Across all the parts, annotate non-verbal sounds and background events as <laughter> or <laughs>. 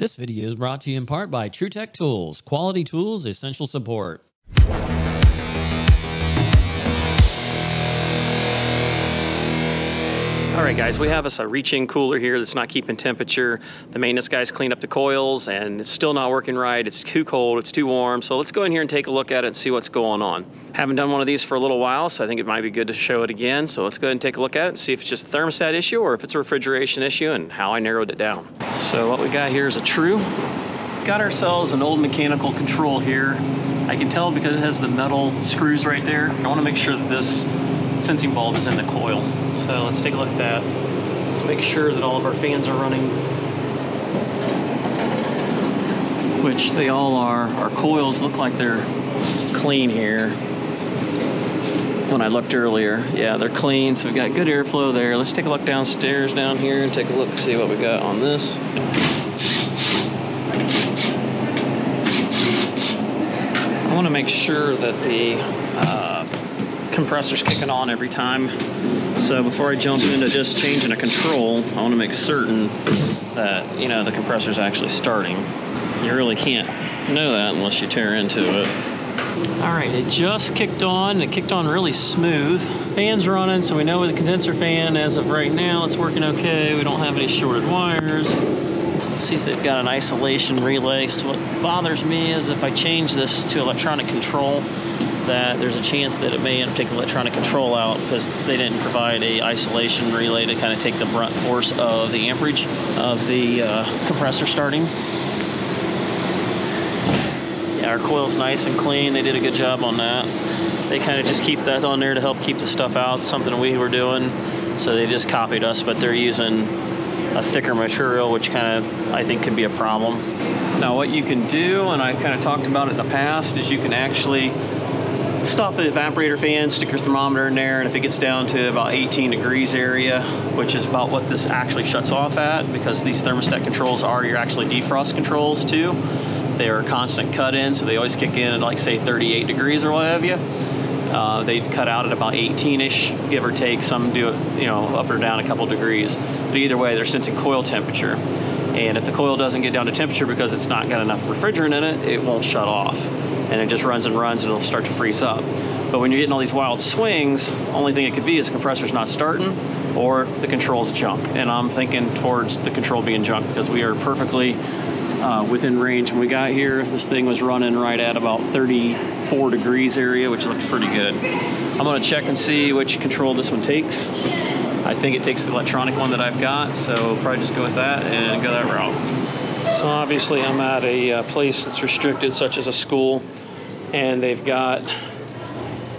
This video is brought to you in part by TruTech Tools, quality tools, essential support. All right, guys, we have us a reach-in cooler here that's not keeping temperature. The maintenance guys cleaned up the coils and it's still not working right. It's too cold, it's too warm. So let's go in here and take a look at it and see what's going on. Haven't done one of these for a little while, so I think it might be good to show it again. So let's go ahead and take a look at it and see if it's just a thermostat issue or if it's a refrigeration issue and how I narrowed it down. So what we got here is a true. Got ourselves an old mechanical control here. I can tell because it has the metal screws right there. I wanna make sure that this sensing bulb is in the coil. So let's take a look at that. Let's make sure that all of our fans are running, which they all are. Our coils look like they're clean here. When I looked earlier, yeah, they're clean, so we've got good airflow there. Let's take a look downstairs down here and take a look, see what we got on this. I want to make sure that the compressor's kicking on every time. So before I jump into just changing a control, I want to make certain that, you know, the compressor's actually starting. You really can't know that unless you tear into it. All right, it just kicked on. It kicked on really smooth. Fan's running, so we know with the condenser fan, as of right now, it's working okay. We don't have any shorted wires. Let's see if they've got an isolation relay. So what bothers me is if I change this to electronic control, that there's a chance that it may end up taking electronic control out because they didn't provide a isolation relay to kind of take the brunt force of the amperage of the uh, compressor starting. Yeah, our coil's nice and clean. They did a good job on that. They kind of just keep that on there to help keep the stuff out, something we were doing. So they just copied us, but they're using a thicker material, which kind of, I think, could be a problem. Now, what you can do, and I kind of talked about it in the past, is you can actually stop the evaporator fan, stick your thermometer in there, and if it gets down to about 18 degrees area, which is about what this actually shuts off at, because these thermostat controls are your actually defrost controls too. They are constant cut in, so they always kick in at like say 38 degrees or what have you. Uh, they cut out at about 18-ish, give or take. Some do it, you know, up or down a couple degrees. But either way, they're sensing coil temperature. And if the coil doesn't get down to temperature because it's not got enough refrigerant in it, it won't shut off. And it just runs and runs and it'll start to freeze up. But when you're getting all these wild swings, only thing it could be is the compressor's not starting or the control's junk. And I'm thinking towards the control being junk because we are perfectly uh, within range. When we got here, this thing was running right at about 34 degrees area, which looked pretty good. I'm gonna check and see which control this one takes. I think it takes the electronic one that I've got, so probably just go with that and go that route. So obviously I'm at a uh, place that's restricted, such as a school, and they've got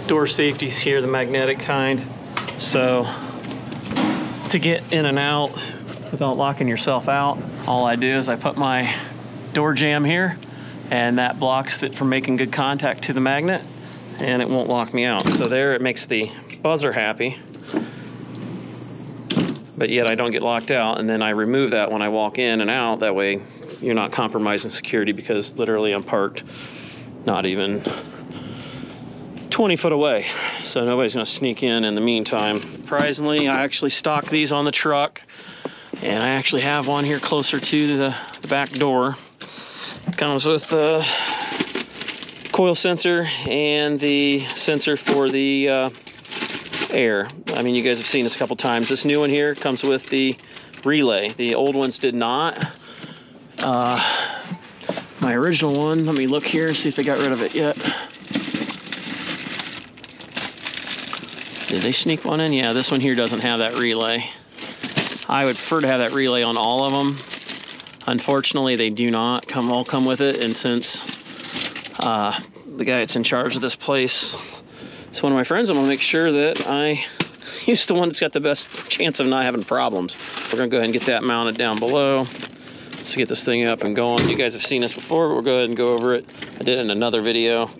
door safeties here, the magnetic kind. So to get in and out without locking yourself out, all I do is I put my door jamb here, and that blocks it from making good contact to the magnet, and it won't lock me out. So there it makes the buzzer happy but yet I don't get locked out. And then I remove that when I walk in and out. That way you're not compromising security because literally I'm parked not even 20 foot away. So nobody's gonna sneak in in the meantime. Surprisingly, I actually stock these on the truck and I actually have one here closer to the, the back door. Comes with the coil sensor and the sensor for the uh, air. I mean, you guys have seen this a couple times. This new one here comes with the relay. The old ones did not. Uh, my original one, let me look here, see if they got rid of it yet. Did they sneak one in? Yeah, this one here doesn't have that relay. I would prefer to have that relay on all of them. Unfortunately, they do not come all come with it, and since uh, the guy that's in charge of this place is one of my friends. I'm gonna make sure that I <laughs> use the one that's got the best chance of not having problems. We're gonna go ahead and get that mounted down below. Let's get this thing up and going. You guys have seen this before, but we'll go ahead and go over it. I did it in another video.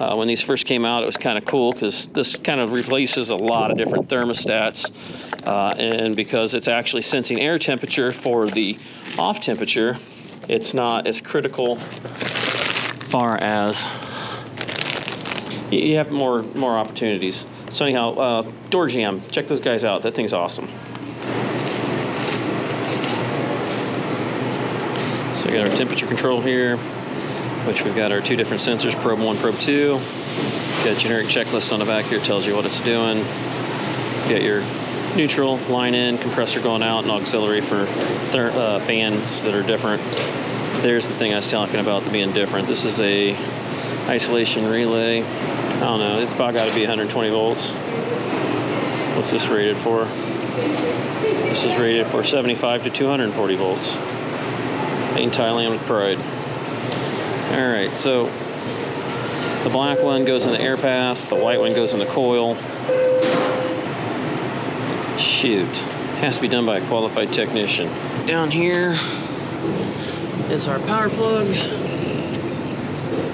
Uh, when these first came out, it was kind of cool because this kind of replaces a lot of different thermostats. Uh, and because it's actually sensing air temperature for the off temperature, it's not as critical far as you have more more opportunities. So anyhow, uh, Door Jamb, check those guys out. That thing's awesome. So we got our temperature control here, which we've got our two different sensors, probe one, probe two. Got a generic checklist on the back here, tells you what it's doing. You got your neutral, line in, compressor going out, and auxiliary for uh, fans that are different. There's the thing I was talking about being different. This is a isolation relay. I don't know, it's about got to be 120 volts. What's this rated for? This is rated for 75 to 240 volts. In Thailand with pride. All right, so the black one goes in the air path, the white one goes in the coil. Shoot, has to be done by a qualified technician. Down here is our power plug.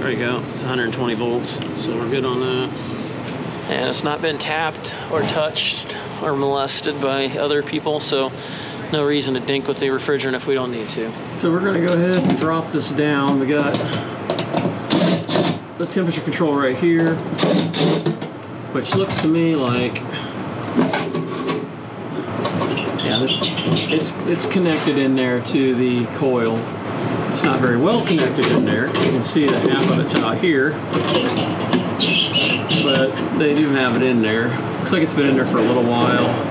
There you go, it's 120 volts, so we're good on that. And it's not been tapped or touched or molested by other people, so no reason to dink with the refrigerant if we don't need to. So we're gonna go ahead and drop this down. We got the temperature control right here, which looks to me like, yeah, this, it's, it's connected in there to the coil. It's not very well connected in there. You can see that half of it's out here, but they do have it in there. Looks like it's been in there for a little while.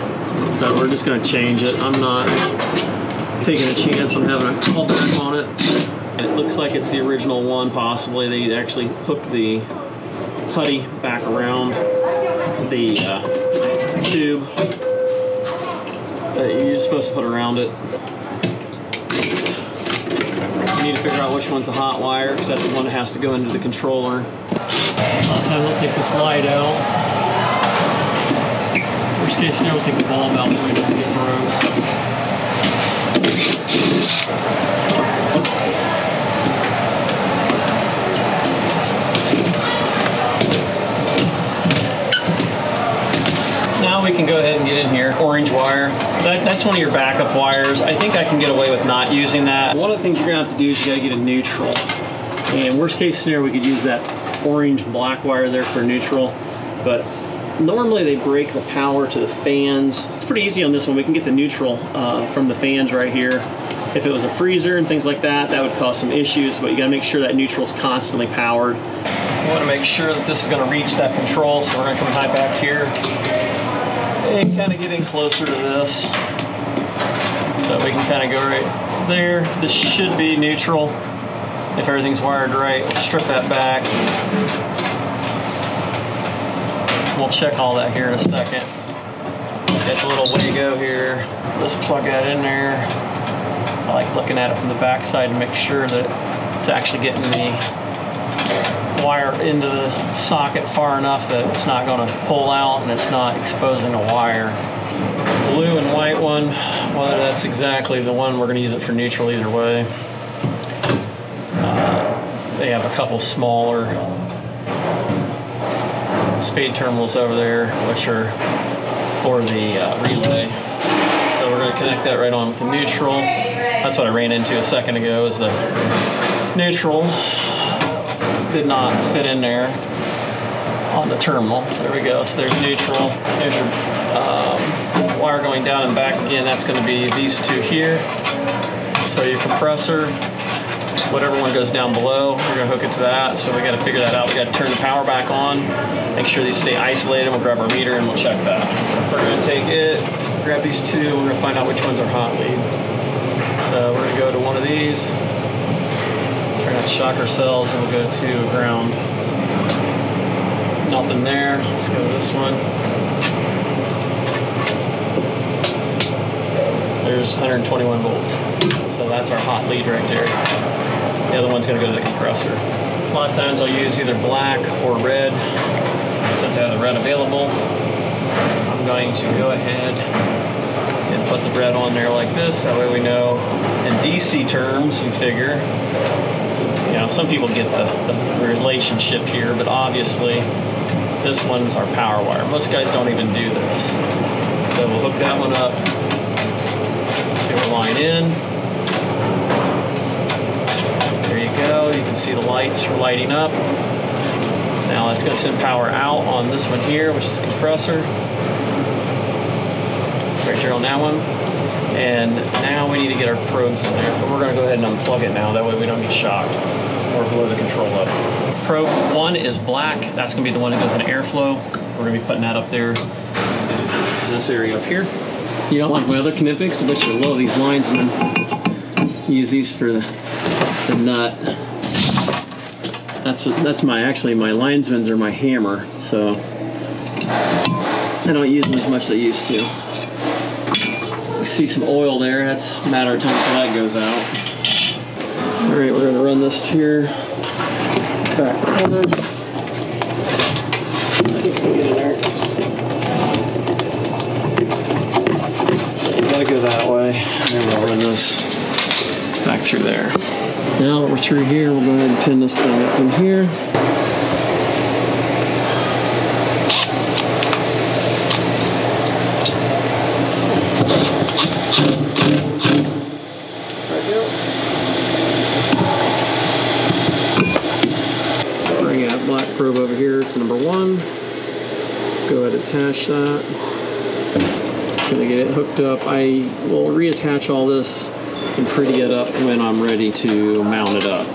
So we're just gonna change it. I'm not taking a chance on having a call back on it. It looks like it's the original one, possibly. They actually hooked the putty back around the uh, tube that you're supposed to put around it. You need to figure out which one's the hot wire, because that's the one that has to go into the controller. Sometimes we'll take this light out. Case scenario, we'll take the bulb out so it doesn't get broke. Now we can go ahead and get in here. Orange wire. That, that's one of your backup wires. I think I can get away with not using that. One of the things you're gonna have to do is you gotta get a neutral. And worst case scenario, we could use that orange black wire there for neutral. But normally they break the power to the fans. It's pretty easy on this one. We can get the neutral uh, from the fans right here. If it was a freezer and things like that, that would cause some issues, but you gotta make sure that neutral is constantly powered. We wanna make sure that this is gonna reach that control, so we're gonna come high back here and kind of get in closer to this. So we can kind of go right there. This should be neutral if everything's wired right. Strip that back. We'll check all that here in a second. Get the little Wago here. Let's plug that in there. I like looking at it from the back side to make sure that it's actually getting the wire into the socket far enough that it's not going to pull out and it's not exposing a wire. Blue and white one, whether that's exactly the one, we're going to use it for neutral either way. Uh, they have a couple smaller spade terminals over there, which are for the uh, relay. So we're going to connect that right on with the neutral. That's what I ran into a second ago is the neutral did not fit in there on the terminal. There we go. So there's neutral. There's your um, wire going down and back again. That's going to be these two here. So your compressor, whatever one goes down below, we're to hook it to that. So we got to figure that out. We got to turn the power back on, make sure these stay isolated. We'll grab our meter and we'll check that. We're to take it, grab these two. We're to find out which ones are hot lead. So we're to go to one of these. We're gonna shock ourselves and we'll go to ground. Nothing there. Let's go to this one. There's 121 volts. So that's our hot lead right there. The other one's gonna go to the compressor. A lot of times I'll use either black or red. Since I have the red available, I'm going to go ahead and put the red on there like this. That way we know in DC terms, you figure, you know, some people get the, the relationship here, but obviously this one's our power wire. Most guys don't even do this. So we'll hook that one up. See our line in. There you go. You can see the lights are lighting up. Now that's going to send power out on this one here, which is the compressor. Right here on that one. And now we need to get our probes in there, but we're gonna go ahead and unplug it now. That way we don't get shocked or blow the control up. Probe one is black. That's gonna be the one that goes in airflow. We're gonna be putting that up there in this area up here. You don't like my other Knipex? I bet you love these linesmen. Use these for the, the nut. That's that's my actually my linesmen's are my hammer, so I don't use them as much as I used to. See some oil there. That's a matter of time until that goes out. All right, we're gonna run this here back corner. I think we'll get in there. Gotta go that way, and then we'll run this back through there. Now that we're through here, we'll go ahead and pin this thing up in here. Bring that black probe over here to number one. Go ahead and attach that. Gonna get it hooked up. I will reattach all this and pretty it up when I'm ready to mount it up.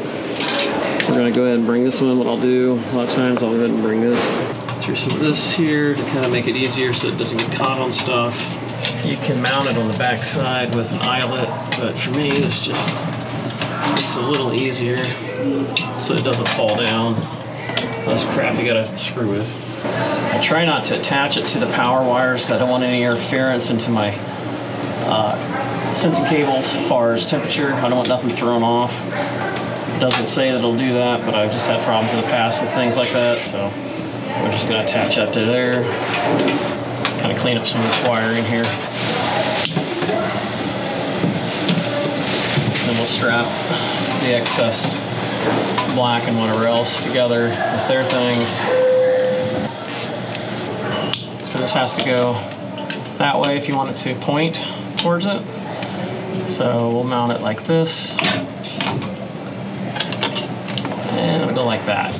We're gonna go ahead and bring this one. What I'll do, a lot of times I'll go ahead and bring this through some of this here to kind of make it easier so it doesn't get caught on stuff. You can mount it on the back side with an eyelet, but for me, this just makes it a little easier so it doesn't fall down. That's crap you gotta screw with. I try not to attach it to the power wires because I don't want any interference into my uh, sensing cables as far as temperature. I don't want nothing thrown off. It doesn't say that it'll do that, but I've just had problems in the past with things like that, so we're just gonna attach that to there. Kind of clean up some of this wiring here. Then we'll strap the excess black and whatever else together with their things. So this has to go that way if you want it to point towards it. So we'll mount it like this. And it'll go like that.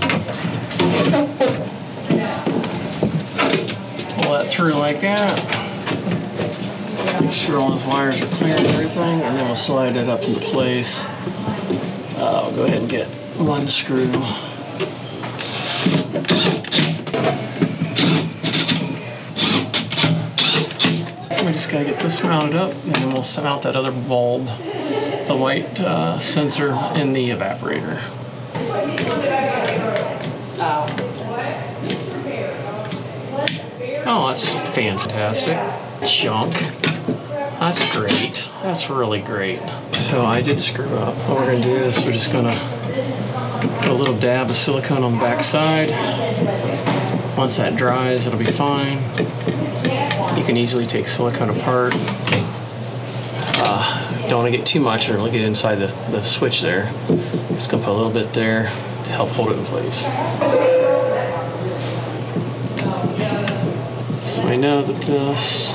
Pull that through like that. Make sure all those wires are clear and everything, and then we'll slide it up into place. Uh, I'll go ahead and get one screw. Then mount that other bulb, the white uh, sensor in the evaporator. Oh, that's fantastic. Junk. That's great. That's really great. So I did screw up. What we're gonna do is we're just gonna put a little dab of silicone on the back side. Once that dries, it'll be fine. You can easily take silicone apart. Uh, don't want to get too much or get inside the, the switch there. Just gonna put a little bit there to help hold it in place. So I know that this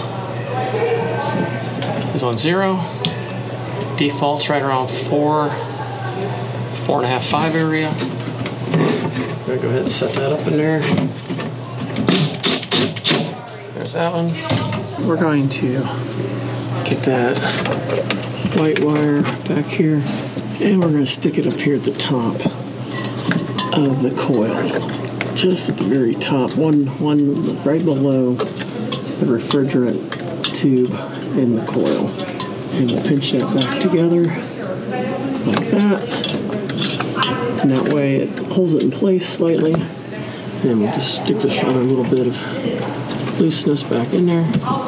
is on zero. Default's right around four, four and a half, five area. I'm gonna go ahead and set that up in there. There's that one. We're going to get that white wire back here and we're gonna stick it up here at the top of the coil. Just at the very top, one, one right below the refrigerant tube in the coil. And we'll pinch that back together like that. And that way it holds it in place slightly. And we'll just stick this other little bit of looseness back in there.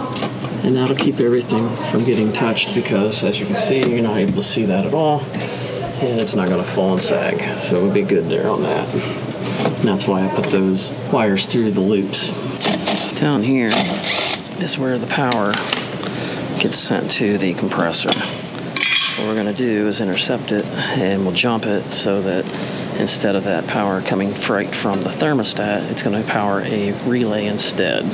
And that'll keep everything from getting touched because as you can see, you're not able to see that at all. And it's not gonna fall and sag. So we'll be good there on that. And that's why I put those wires through the loops. Down here is where the power gets sent to the compressor. What we're gonna do is intercept it and we'll jump it so that instead of that power coming right from the thermostat, it's gonna power a relay instead.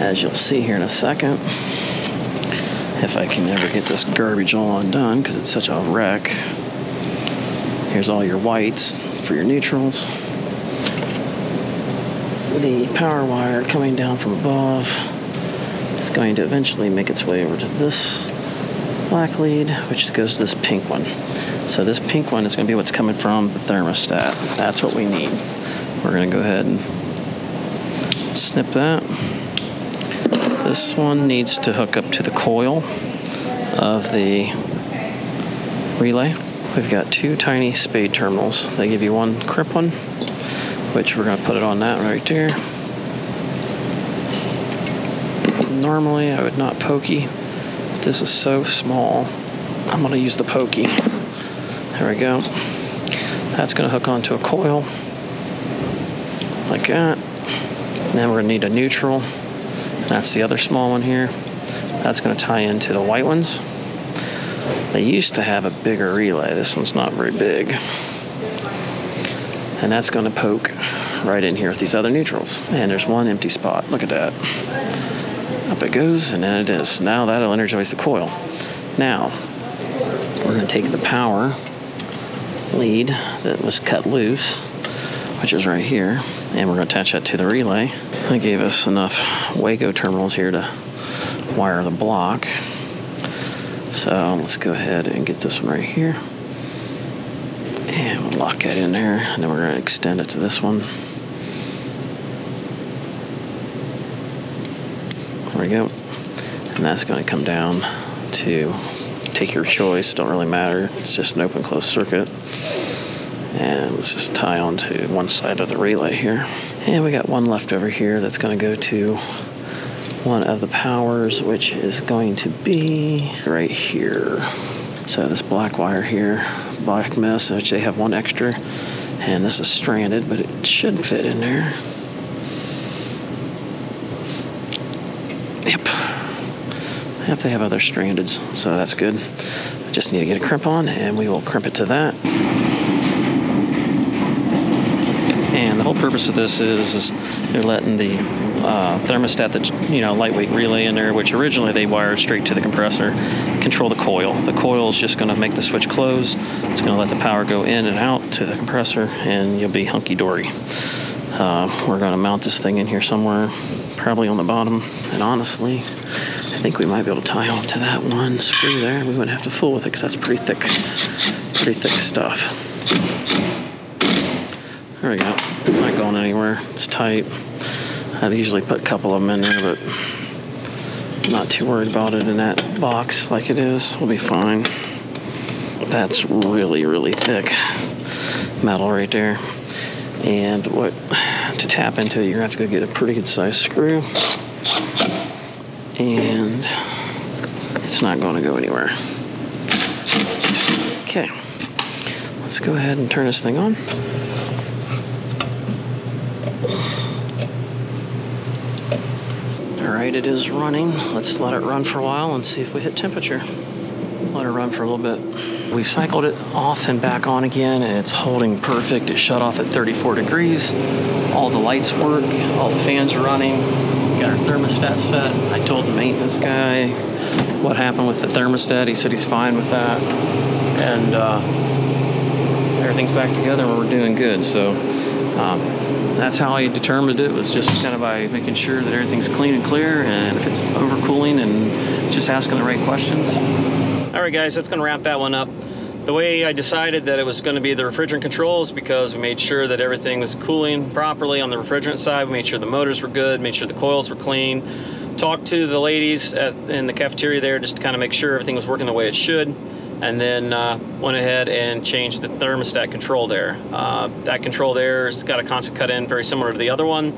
As you'll see here in a second, if I can ever get this garbage all undone because it's such a wreck. Here's all your whites for your neutrals. The power wire coming down from above is going to eventually make its way over to this black lead, which goes to this pink one. So this pink one is going to be what's coming from the thermostat. That's what we need. We're going to go ahead and snip that. This one needs to hook up to the coil of the relay. We've got two tiny spade terminals. They give you one crimp one, which we're going to put it on that right there. Normally I would not pokey, but this is so small. I'm going to use the pokey. There we go. That's going to hook onto a coil like that. Then we're to need a neutral. That's the other small one here. That's going to tie into the white ones. They used to have a bigger relay. This one's not very big. And that's going to poke right in here with these other neutrals. And there's one empty spot. Look at that. Up it goes, and then it is. Now that'll energize the coil. Now, we're going to take the power lead that was cut loose, which is right here, and we're going to attach that to the relay. That gave us enough Wago terminals here to wire the block. So let's go ahead and get this one right here. And we'll lock it in there, and then we're going to extend it to this one. There we go. And that's going to come down to take your choice, don't really matter. It's just an open closed circuit. And let's just tie onto one side of the relay here. And we got one left over here that's going to go to one of the powers, which is going to be right here. So this black wire here, black mess, which they have one extra, and this is stranded, but it should fit in there. Yep. Yep, they have other strandeds, so that's good. Just need to get a crimp on, and we will crimp it to that. And the whole purpose of this is, is they're letting the uh, thermostat that's you know lightweight relay in there, which originally they wired straight to the compressor, control the coil. The coil is just going to make the switch close. It's going to let the power go in and out to the compressor, and you'll be hunky dory. Uh, we're going to mount this thing in here somewhere, probably on the bottom. And honestly, I think we might be able to tie on to that one screw there. We wouldn't have to fool with it because that's pretty thick, pretty thick stuff. There we go. It's not going anywhere. It's tight. I'd usually put a couple of them in there, but I'm not too worried about it in that box like it is. We'll be fine. That's really, really thick metal right there. And what to tap into you're gonna have to go get a pretty good size screw. And it's not gonna go anywhere. Okay, let's go ahead and turn this thing on. Right, it is running. Let's let it run for a while and see if we hit temperature. Let it run for a little bit. We cycled it off and back on again, and it's holding perfect. It shut off at 34 degrees. All the lights work, all the fans are running. We got our thermostat set. I told the maintenance guy what happened with the thermostat. He said he's fine with that. And uh, everything's back together and we're doing good. So um, that's how I determined it was just kind of by making sure that everything's clean and clear and if it's overcooling and just asking the right questions. All right, guys, that's going to wrap that one up. The way I decided that it was going to be the refrigerant controls because we made sure that everything was cooling properly on the refrigerant side. We made sure the motors were good, made sure the coils were clean. Talked to the ladies at, in the cafeteria there just to kind of make sure everything was working the way it should. And then uh, went ahead and changed the thermostat control there. Uh, that control there has got a constant cut in very similar to the other one.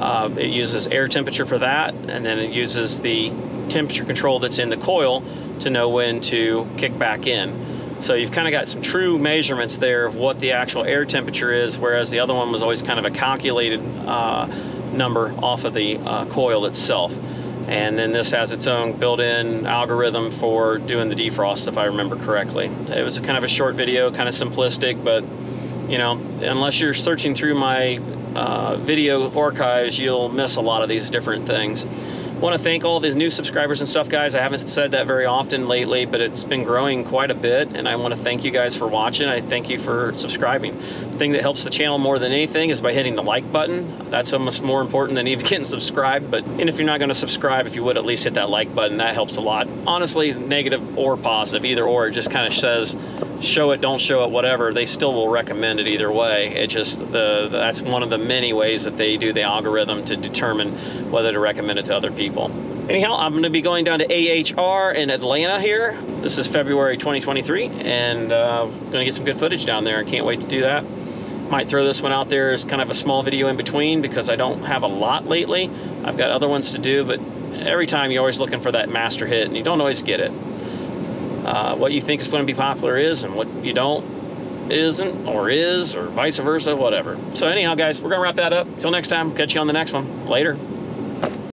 Uh, it uses air temperature for that, and then it uses the temperature control that's in the coil to know when to kick back in. So you've kind of got some true measurements there of what the actual air temperature is, whereas the other one was always kind of a calculated uh, number off of the uh, coil itself. And then this has its own built-in algorithm for doing the defrost, if I remember correctly. It was kind of a short video, kind of simplistic, but you know, unless you're searching through my uh, video archives, you'll miss a lot of these different things. Want to thank all the new subscribers and stuff, guys. I haven't said that very often lately, but it's been growing quite a bit, and I want to thank you guys for watching. I thank you for subscribing. The thing that helps the channel more than anything is by hitting the like button. That's almost more important than <laughs> even getting subscribed. But and if you're not going to subscribe, if you would at least hit that like button, that helps a lot. Honestly, negative or positive, either or, it just kind of says show it, don't show it, whatever. They still will recommend it either way. It just the that's one of the many ways that they do the algorithm to determine whether to recommend it to other people. Anyhow, I'm going to be going down to AHR in Atlanta here. This is February 2023, and uh, going to get some good footage down there. I can't wait to do that. Might throw this one out there as kind of a small video in between because I don't have a lot lately. I've got other ones to do, but every time you're always looking for that master hit, and you don't always get it. Uh, what you think is going to be popular is, and what you don't isn't, or is, or vice versa, whatever. So anyhow, guys, we're going to wrap that up. Until next time, catch you on the next one. Later.